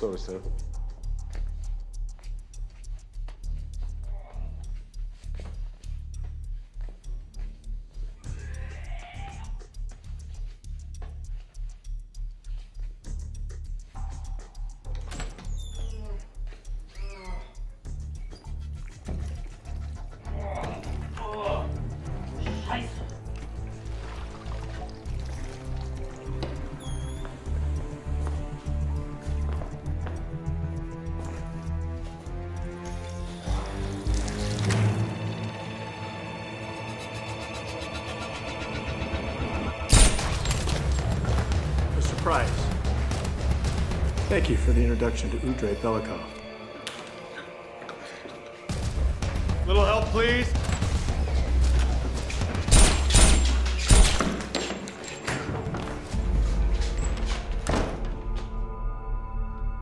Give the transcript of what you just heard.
Sorry, sir. Mr. Price. Thank you for the introduction to Udre Belikov. Little help, please.